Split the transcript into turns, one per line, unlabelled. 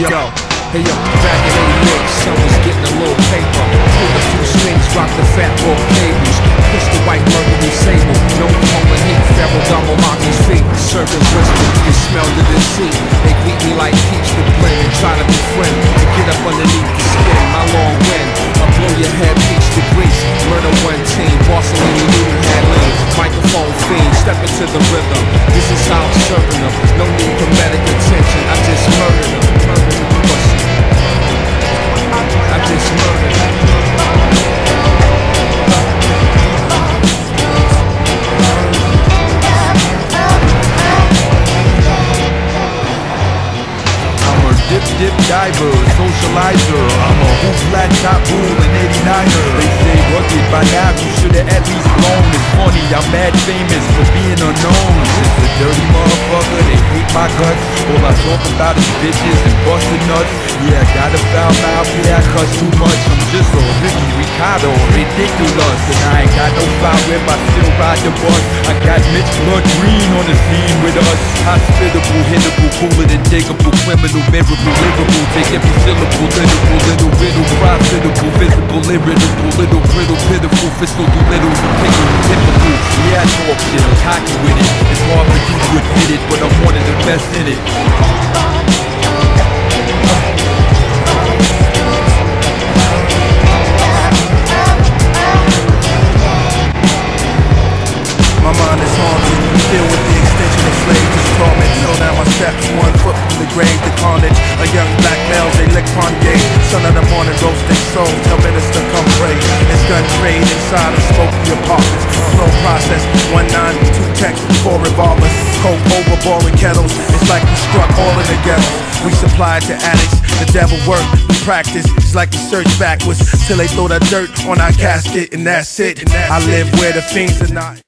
Yo, hey yo, back in 88, son was getting a little paper. Pulled a few strings, rocked the fat ball cables. Pushed the white mercury sable. No pulling heat, Pharaoh Damo Maki's feet. Serving whiskey, you smelled the deceit. They beat me like peach to blend try to befriend. Into the rhythm. This is how I'm serving them. No need for medical attention, I just murdered them. I just murdered.
I'm a dip dip diver, socializer. I'm a hoop flat top rule and 89er. They say rugged by now, you should've at least blown. It's funny, I'm mad famous for being unknown. Just a dirty motherfucker, they hate my guts. All I talk about is bitches and busting nuts. Yeah, I got a foul mouth, yeah, I cuss too much. I'm just a Ricky Ricardo, ridiculous. And I ain't got no foul whip, I still ride the bus. I got Mitch Blood Green on the scene with us. Hospitable, hittable, cooler than digable, criminal, memorable, livable. Take every syllable, literal, little riddle, profitable, visible, irritable, little brittle, pitiful, fiscal, do little, pickle, typical. Yeah, I talk shit, I'm cocky with it. It's hard for you to admit it, but I'm one of the best in it.
My mind is haunted, filled with the extension of slaves torment. So now my steps, one foot from the grave, the carnage. A young black male, they lick gate. Son of the morning, roasting soul. Tell minister, come pray. Gun trade inside of smoky apartments. Slow process, one nine, two texts, four revolvers. Coke over boring kettles. It's like we struck all in the ghettos. We supplied to addicts. The devil work, we practice. It's like we search backwards till they throw the dirt on our casket, and that's it. I live where the fiends are not.